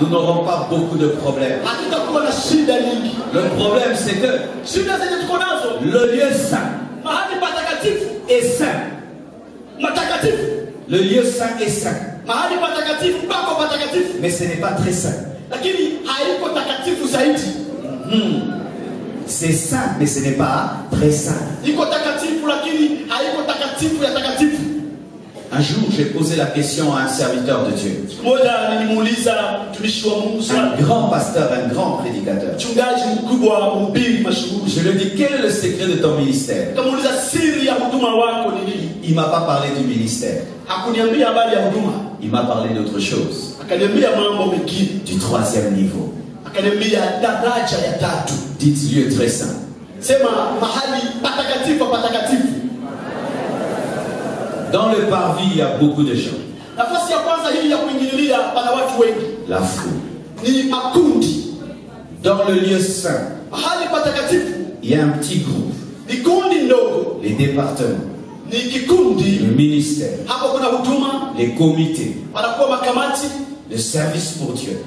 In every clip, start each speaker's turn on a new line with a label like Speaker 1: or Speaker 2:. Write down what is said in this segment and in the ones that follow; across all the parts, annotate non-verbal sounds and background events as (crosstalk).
Speaker 1: nous n'aurons pas beaucoup de problèmes. Le problème, c'est que le lieu saint est saint. Le lieu saint est saint. Mais ce n'est pas très saint.
Speaker 2: zaidi
Speaker 1: C'est saint, mais ce n'est pas très saint.
Speaker 2: iko takatifu lakini haiko takatifu ya takatifu
Speaker 1: Un jour, j'ai posé la question à un serviteur de Dieu. Un grand pasteur, un grand prédicateur. Je lui ai dit, quel est le secret de ton ministère? Il m'a pas parlé du ministère. Il m'a parlé d'autre chose. Du troisième niveau.
Speaker 2: akaniambia daraja ya tatu
Speaker 1: Dites lieu très saint. Dans le parvis, il y a beaucoup de gens. La foule. Dans le lieu saint,
Speaker 2: patakatifu
Speaker 1: il y a un petit groupe. Les départements, le ministère,
Speaker 2: huduma
Speaker 1: les comités, le service pour Dieu.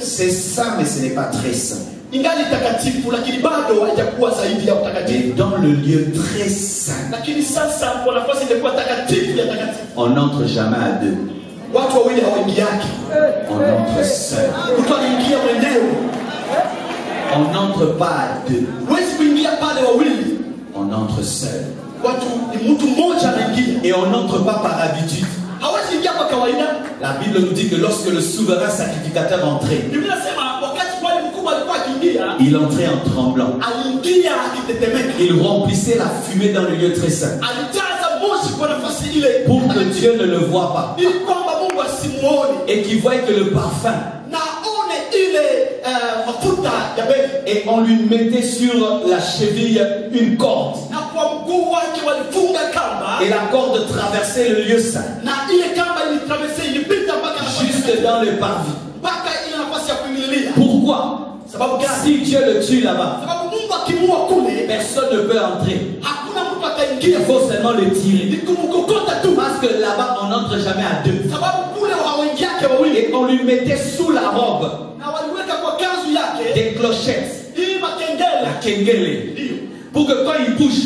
Speaker 1: C'est ça, mais ce n'est pas très saint.
Speaker 2: Ingali takatifu lakini bado haijakuwa zaidi ya
Speaker 1: Mais
Speaker 2: utakatifu
Speaker 1: dans le lieu très saint,
Speaker 2: lakini sasa kwa nafasi ingekuwa takatifu ya takatifu
Speaker 1: on n'entre jamais à deux.
Speaker 2: watu wawili hawaingiake
Speaker 1: On entre seul.
Speaker 2: mtu anaingia mwenyewe
Speaker 1: On n'entre pas à deux.
Speaker 2: huwezi kuingia pale wawili
Speaker 1: On entre seul.
Speaker 2: watu ni mtu mmoja anaingia
Speaker 1: Et on n'entre pas par habitude.
Speaker 2: hawezi ingia kwa kawaida
Speaker 1: La Bible nous dit que lorsque le souverain sacrificateur entrait,
Speaker 2: biblia nasema wakati pale mkubwa alikuwa akiingia
Speaker 1: il entrait en tremblant. Il remplissait la fumée dans le lieu très saint. Pour que Dieu ne le voie pas. Et qu'il voie que le parfum.
Speaker 2: beli
Speaker 1: Et on lui mettait sur la cheville une corde. Et la corde traversait le lieu saint. Juste dans le parvis. Pourquoi?
Speaker 2: Sababu gani
Speaker 1: Si Dieu le tue là-bas,
Speaker 2: sababu mungu akimua kule
Speaker 1: personne ne peut entrer.
Speaker 2: hakuna mtu
Speaker 1: Il faut seulement le
Speaker 2: ni
Speaker 1: tirer.
Speaker 2: kumkokota tu
Speaker 1: Parce que là-bas, on n'entre jamais à deux.
Speaker 2: sababu kule hawaingiake wawili
Speaker 1: Et on lui mettait sous la robe.
Speaker 2: Na waliweka kwa kanzu yake
Speaker 1: des clochettes,
Speaker 2: ili makengele
Speaker 1: la kengele,
Speaker 2: ndiyo
Speaker 1: pour que quand il bouge,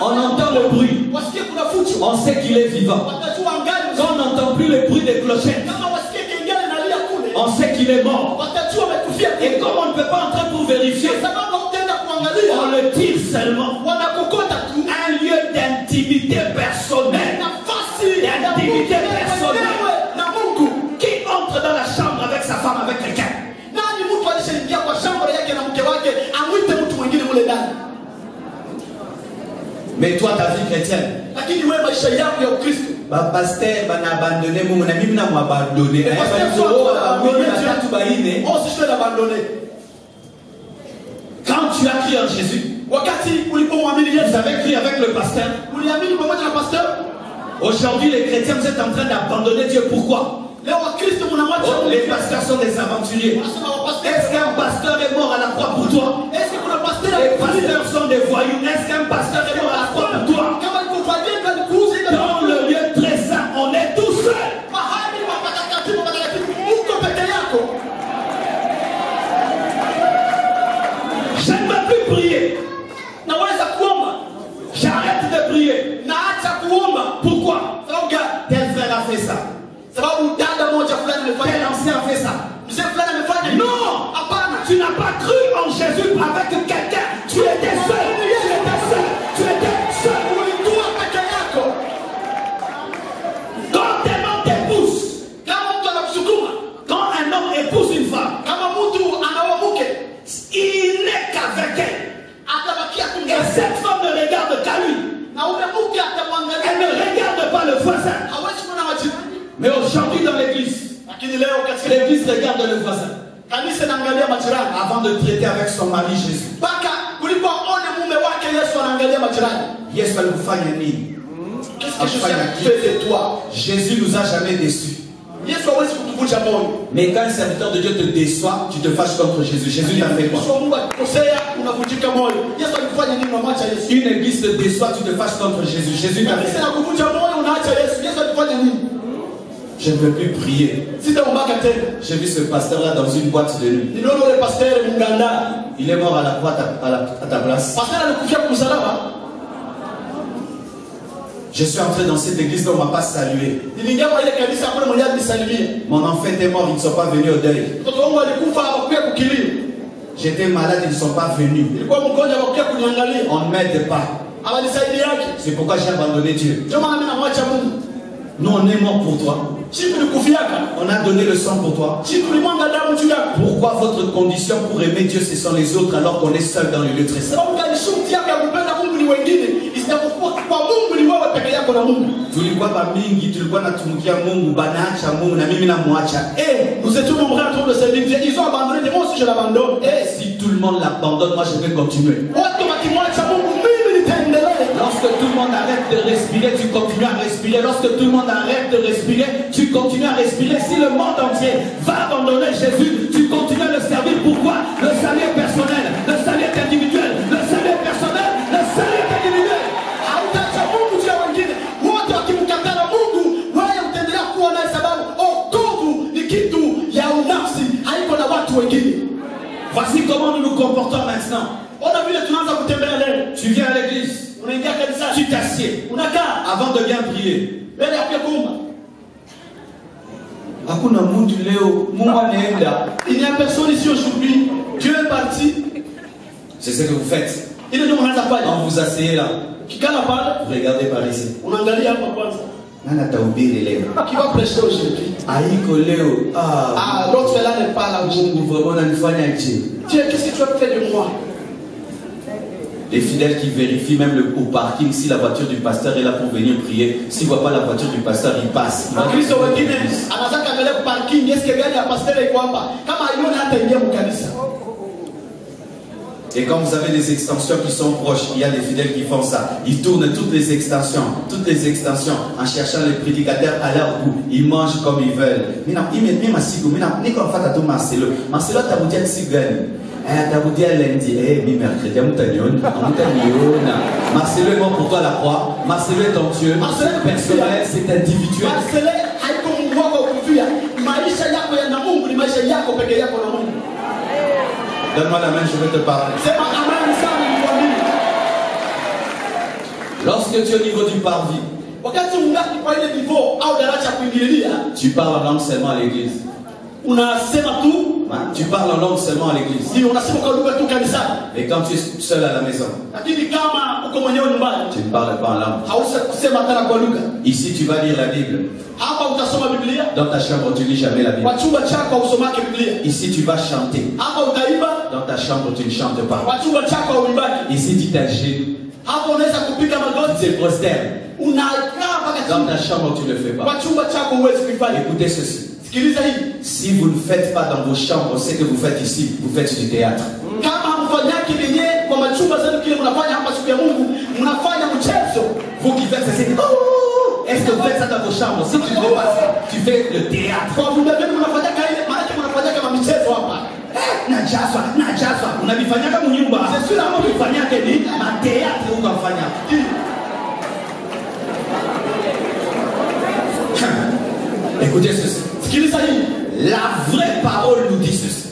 Speaker 1: on entend le bruit. On sait qu'il est vivant. Quand on n'entend plus le bruit des clochettes, on sait qu'il est mort. Et comme on ne peut pas entrer pour vérifier,
Speaker 2: kuangalia
Speaker 1: on le tire seulement. Un lieu d'intimité personnelle.
Speaker 2: nafasi ya
Speaker 1: Intimité
Speaker 2: Mungu
Speaker 1: personnelle. Qui entre dans la chambre avec sa femme, avec quelqu'un? Mais toi, ta vie chrétienne,
Speaker 2: lakini wewe maisha yako ya ukristo
Speaker 1: ba pasteur bana abandonné mungu na mimi na
Speaker 2: Eh, oh je vais l'abandonner
Speaker 1: quand tu as crié en Jésus
Speaker 2: wakati ulipomwamini
Speaker 1: vous
Speaker 2: yesu
Speaker 1: avez crié avec le pasteur
Speaker 2: uliamini pamoja na pasteur
Speaker 1: aujourd'hui les chrétiens vous êtes en train d'abandonner Dieu pourquoi Oh, les pasteurs sont des aventuriers est-ce qu'un pasteur est mort à la croix pour toi
Speaker 2: est-ce que kuna pasteur
Speaker 1: les pasteurs sont des voyous est-ce qu'un pasteur Nini? Afanya kitu.
Speaker 2: de toi
Speaker 1: Jésus nous a jamais déçus. Mais quand un serviteur de Dieu te déçoit, tu te fâches contre Jésus. Jésus t'a fait quoi?
Speaker 2: Unamwacha yesu
Speaker 1: Une église te déçoit, tu te fâches contre Jésus. Jésus t'a fait Je ne veux plus prier. J'ai vu ce pasteur-là dans une boîte de nuit. Il est mort à la croix à ta place. Je suis entré dans cette église, on ne m'a pas salué. Mon enfant était mort, ils ne sont pas venus au deuil. J'étais malade, ils ne sont pas venus. On ne m'aide pas.
Speaker 2: hawanisaidiake
Speaker 1: C'est pourquoi j'ai abandonné Dieu. Nous, on est mort pour toi. On a donné le sang pour toi. Pourquoi votre condition pour aimer Dieu, ce sont les autres alors qu'on est seul dans le lieu très saint
Speaker 2: sababu gani shuti yako ya kupenda mungu ni wengine isijapokuwa kwa mungu ni wewe peke yako na mungu?
Speaker 1: Tulikuwa bamingi tulikuwa natumikia mungu banaacha mungu na mimi namwacha
Speaker 2: Eh, nous étions nombreux à trop de servir Dieu. Ils ont abandonné Dieu. Moi aussi, je l'abandonne.
Speaker 1: Et si tout le monde l'abandonne moi je vais continuer
Speaker 2: Watu wakimwacha Mungu, mimi nitaendelea.
Speaker 1: Lorsque tout le monde arrête de respirer, tu continues à respirer. Lorsque tout le monde arrête de respirer, tu continues à respirer. Si le monde entier va abandonner Jésus, tu
Speaker 2: unakaa
Speaker 1: avant de bien prier.
Speaker 2: Il n'y a personne ici aujourd'hui. Dieu est parti.
Speaker 1: C'est ce que vous faites. Quand vous asseyez là, vous regardez par ici.
Speaker 2: Qui va prêcher aujourd'hui?
Speaker 1: Haiko leo. Ah,
Speaker 2: Ah, l'autre là n'est pas là aujourd'hui. Dieu, qu'est-ce que tu as fait de moi?
Speaker 1: Les fidèles qui vérifient même le, au parking si la voiture du pasteur est là pour venir prier. S'ils ne voient pas la voiture du pasteur,
Speaker 2: ingia mkanisa
Speaker 1: Et quand vous avez des extensions qui sont proches, il y a des fidèles qui font ça. Ils tournent toutes les extensions, toutes les extensions, en cherchant les prédicateurs à leur goût. Ils mangent comme ils veulent. Niko mfata tu Marcelo. Marcelo atakudia siku gani? Eh, atakudia lundi. Eh, mi mercredi, amutaniona, amutaniona. Marcelo est mort pour toi à la croix. Marcelo est ton Dieu.
Speaker 2: Marcelo est
Speaker 1: personnel, c'est individuel.
Speaker 2: marcele haiko mungu wako wa kufia maisha yako yana mungu ni maisha yako peke yako na mungu
Speaker 1: Donne-moi la main, je vais te parler.
Speaker 2: sema amani sana nikwambie
Speaker 1: Lorsque tu es au niveau du parvis,
Speaker 2: wakati ungaki kwa ile nivo au daraja ya kuingililia
Speaker 1: tu parles en langue seulement à l'église.
Speaker 2: unasema tu
Speaker 1: Hein? Tu parles en langue seulement à l'église. Et quand tu es seul à la maison, tu ne parles pas en langue. Ici, tu vas lire la Bible. Dans ta chambre, tu lis jamais la Bible. Ici, tu vas chanter. Dans ta chambre, tu ne chantes pas. Ici, tu
Speaker 2: kupiga
Speaker 1: Tu te prosternes. Dans ta chambre, tu ne le fais pas. Écoutez ceci.
Speaker 2: Sikiliza hii
Speaker 1: Si vous ne faites pas dans vos chambres ce que vous faites ici, vous faites du théâtre.
Speaker 2: mchezo.
Speaker 1: Vous qui faites c'est Oh Est-ce que vous faites ça dans vos chambres? Si tu ne fais pas ça, tu fais le théâtre.
Speaker 2: hapa.
Speaker 1: Najazwa najazwa. Unavifanyaka munyumba. Ama vifanyake ni mateatre ukafanya écoutez ceci
Speaker 2: sikiliza hii
Speaker 1: la vraie parole nous dit ceci.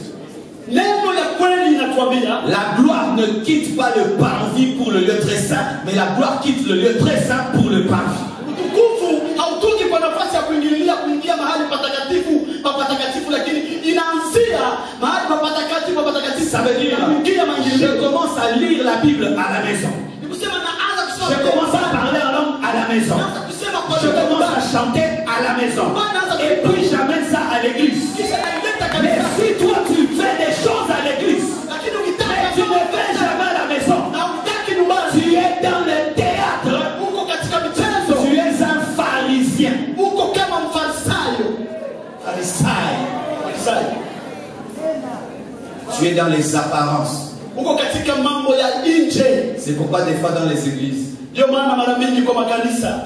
Speaker 2: Inatuambia
Speaker 1: la gloire ne quitte pas le parvis pour le lieu très saint mais la gloire quitte le lieu très saint pour le parvis. Ça veut dire je commence à lire la Bible à la maison. Je commence à parler en langue à la maison je commence à chanter à la maison. Et puis j'amène ça à l'église. Mais si toi tu fais des choses à l'église, mais
Speaker 2: ukitaka
Speaker 1: tu ne fais jamais à la maison,
Speaker 2: nyumbani
Speaker 1: tu es dans le théâtre, tu es un pharisien. Tu es dans les apparences. C'est pourquoi des fois dans les églises,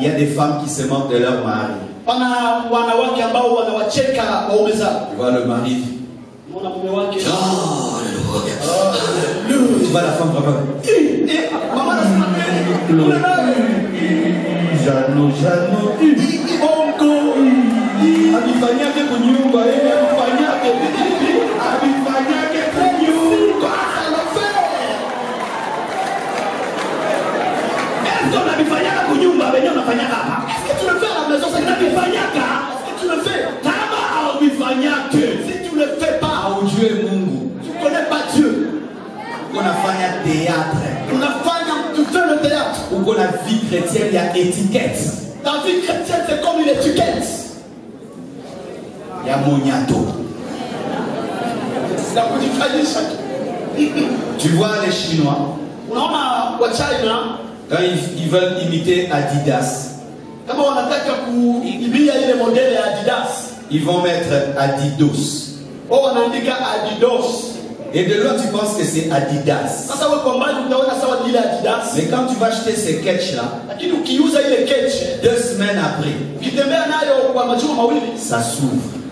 Speaker 1: il y a des femmes qui se moquent de leur mari. Tu vois le mari. Oh. Tu vois la femme vraiment.
Speaker 2: Eh,
Speaker 1: étiquette
Speaker 2: Ta vie chrétienne, c'est comme une étiquette.
Speaker 1: ya moniato.
Speaker 2: Ya kujifanyisha (laughs) tu.
Speaker 1: vois les chinois?
Speaker 2: China
Speaker 1: quand ils, ils veulent imiter adidas.
Speaker 2: Modele ya Adidas,
Speaker 1: ils vont mettre adidos.
Speaker 2: Wao wanaandika Adidas.
Speaker 1: Et de loin tu penses que c'est adidas. Mais quand tu vas acheter ces catch là
Speaker 2: lakini ukiuza ile keche,
Speaker 1: deux semaines après ça s'ouvre.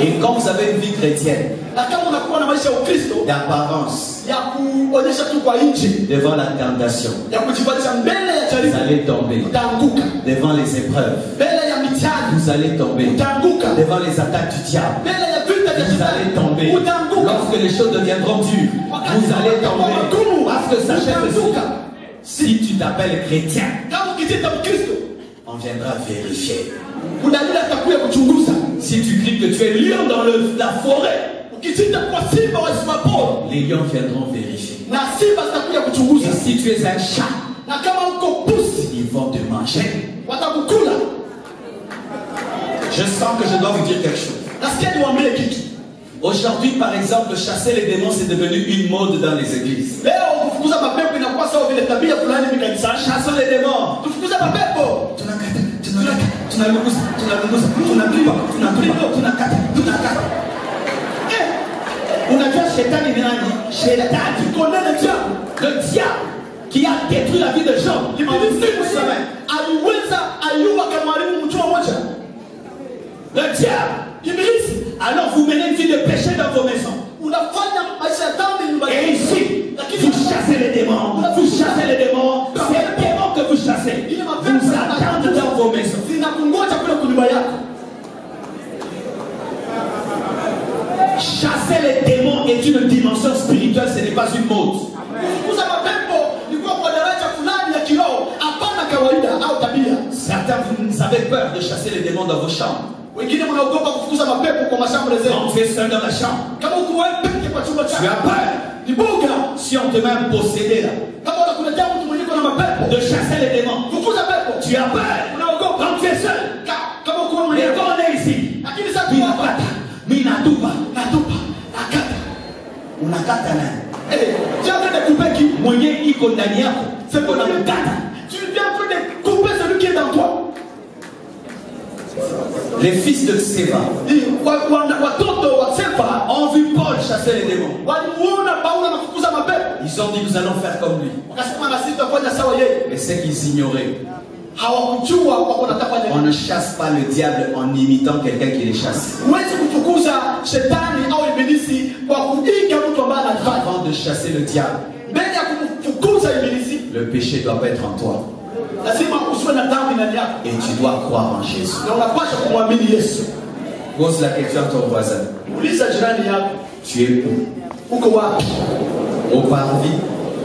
Speaker 1: et quand vous avez une vie chrétienne d'apparence devant la tentation vous allez tomber. devant les épreuves vous allez tomber. devant les attaques du diable Vous allez tomber. Lorsque les choses deviendront dures, vous allez tomber. Parce que sachez ceci, si tu t'appelles chrétien, on viendra vérifier. Si tu cries que tu es lion dans la forêt, les lions viendront vérifier. Et si tu es un chat, ils vont te manger. Je sens que je dois vous dire quelque chose. Aujourd'hui, par exemple, chasser les démons, c'est devenu une mode dans les églises. Chassons les démons. Tunakata, tunakata.
Speaker 2: Eh,
Speaker 1: Unajua shetani
Speaker 2: tukonene diabo.
Speaker 1: Le diable qui a détruit la vie de Jean. Le diable. Alors vous menez une vie de péché dans vos maisons. Et ici, vous chassez les démons. Vous chassez les démons. C'est les démons que vous chassez. Vous attendent dans vos maisons. Chasser les démons est une dimension spirituelle, ce n'est pas une mode. Certains, vous avez peur de chasser les démons dans vos chambres.
Speaker 2: Wengine mnaogopa kufukuza mapepo kwa mashamba zenu.
Speaker 1: Quand tu es seul dans la chambre,
Speaker 2: Kama uko wewe peke kwa chumba
Speaker 1: tu as peur.
Speaker 2: ni.
Speaker 1: Si on te met un possédé là,
Speaker 2: Kama mtu mapepo,
Speaker 1: de chasser les démons,
Speaker 2: fukuza pepo.
Speaker 1: tu as peur.
Speaker 2: Unaogopa.
Speaker 1: Quand tu es seul,
Speaker 2: Ka- Kama uko mwenyewe.
Speaker 1: quand on est ici,
Speaker 2: Lakini sasa tuko hapa,
Speaker 1: minakata, minatupa,
Speaker 2: natupa, nakata.
Speaker 1: unakata nani?
Speaker 2: Eh, jambo
Speaker 1: iko ndani yako,
Speaker 2: la
Speaker 1: unamkata.
Speaker 2: Tu viens en train de couper celui qui est dans toi.
Speaker 1: Les fils de
Speaker 2: Sefa
Speaker 1: ont vu Paul chasser les démons. Ils ont dit nous allons faire comme lui. Mais c'est qu'ils ignoraient. On ne chasse pas le diable en imitant quelqu'un qui les chasse. Avant de chasser le diable, le péché doit pas être en toi.
Speaker 2: Lazima usiwe na dhambi ndani yako,
Speaker 1: Et tu dois croire en Jésus.
Speaker 2: na unapaswa kumwamini Yesu.
Speaker 1: Pose la question à ton voisin.
Speaker 2: Uliza jirani yako,
Speaker 1: Tu es où?
Speaker 2: Uko wapi?
Speaker 1: Au parvis,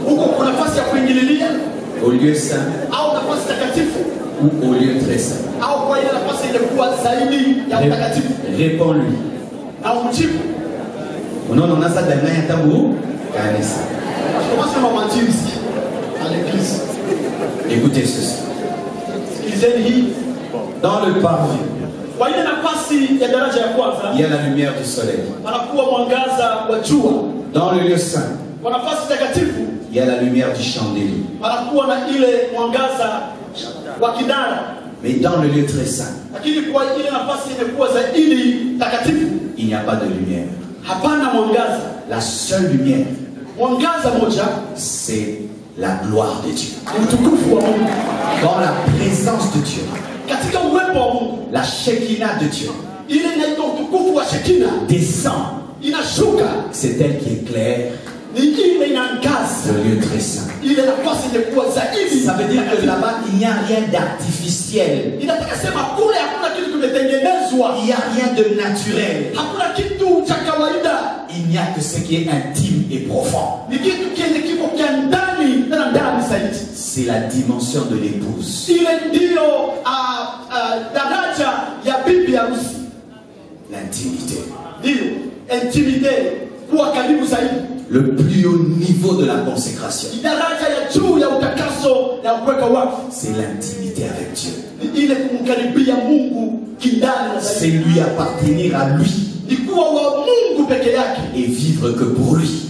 Speaker 2: Uko kuna nafasi ya kuingililia?
Speaker 1: Au lieu saint?
Speaker 2: Au nafasi takatifu?
Speaker 1: Ou au lieu très saint?
Speaker 2: Au kwa ile nafasi ilikuwa zaidi ya utakatifu?
Speaker 1: Ré- Réponds-lui.
Speaker 2: na umjibu.
Speaker 1: unaona danganya tangu kanisa
Speaker 2: à l'église.
Speaker 1: Écoutez ceci. Dans le parvis il y a la lumière du soleil. Dans le lieu saint il y a la lumière du chandelier. Mais dans le lieu très saint il n'y a pas de lumière. La seule lumière c'est la gloire de Dieu. Dans la présence de Dieu. La Shekinah de Dieu. Descend c'est elle qui éclaire le lieu très saint. Ça veut dire que là-bas il n'y a rien d'artificiel. Il n'y a rien de naturel. Il n'y a que ce qui est intime et profond. C'est la dimension de l'épouse. L'intimité. Le plus haut niveau de la consécration. C'est l'intimité avec Dieu. C'est lui appartenir à lui et vivre que pour lui.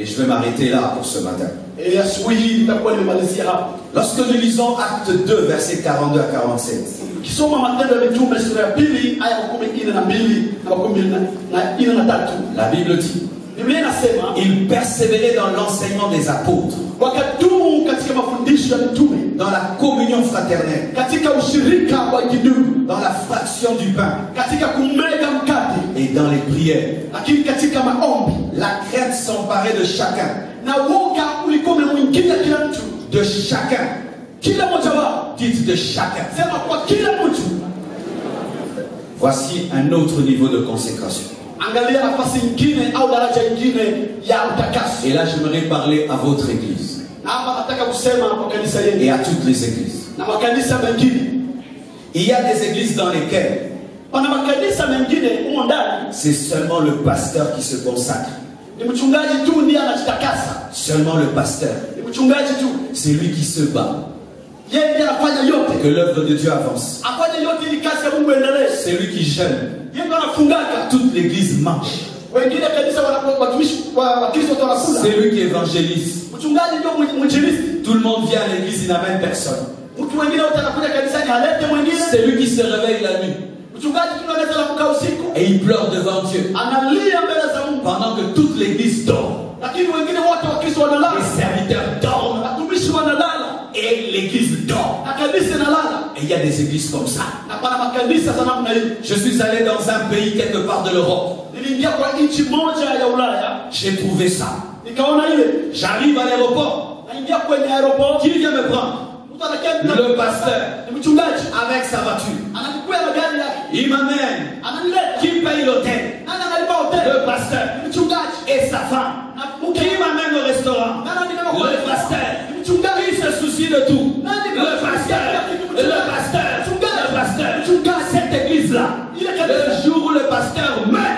Speaker 1: Et je vais m'arrêter là pour ce matin.
Speaker 2: Hapa
Speaker 1: Lorsque nous lisons Acte 2, versets 42 à 47,
Speaker 2: ukisoma matendo ya mitume sura ya pili aya makumi nne na mbili na makumi na- na nne na tatu
Speaker 1: la Bible. Dit
Speaker 2: biblia inasema
Speaker 1: Ils persévéraient dans l'enseignement des apôtres, dans la communion fraternelle, dans la fraction du pain. Et dans les prières. S'emparait de chacun, de chacun, dites de chacun. Voici un autre niveau de consécration. Et là, j'aimerais parler à votre église. Et à toutes les églises. Il y a des églises dans lesquelles c'est seulement le pasteur qui se consacre.
Speaker 2: Ni mchungaji tu ndiye anajitakasa
Speaker 1: Seulement le pasteur.
Speaker 2: ni mchungaji tu
Speaker 1: C'est lui qui se bat.
Speaker 2: yeye ndiye anafanya yote
Speaker 1: Que l'œuvre de Dieu avance.
Speaker 2: afanye yote ili kazi ya mungu endelee
Speaker 1: C'est lui qui jeûne.
Speaker 2: yeye ndo anafungaka
Speaker 1: Toute l'église
Speaker 2: wengine watumishi wa wanakula
Speaker 1: C'est lui qui évangélise.
Speaker 2: mchungaji ndio mwi- mwinjilisti
Speaker 1: Tout le monde vient à l'église, il n'amène personne.
Speaker 2: mtu wengine wote anakuja kanisani halete mwingine
Speaker 1: C'est lui qui se réveille la nuit
Speaker 2: mchungaji tu anaweza lamuka usiku
Speaker 1: et il pleure devant Dieu.
Speaker 2: analia mbele za mungu
Speaker 1: Pendant que toute l'église dort. Les serviteurs dorment et l'église dort. Et il y a des églises comme ça. Je suis allé dans un pays quelque part de l'Europe. J'ai trouvé ça. J'arrive à l'aéroport. Qui vient me prendre? Le pasteur. Avec sa voiture. Il m'amène. Qui paye l'hôtel? Le pasteur. Et sa femme. Qui m'amène au restaurant? Le pasteur. Qui se soucie de tout Le pasteur. Le pasteur. Le pasteur. Cette église-là. Le jour où le pasteur meurt,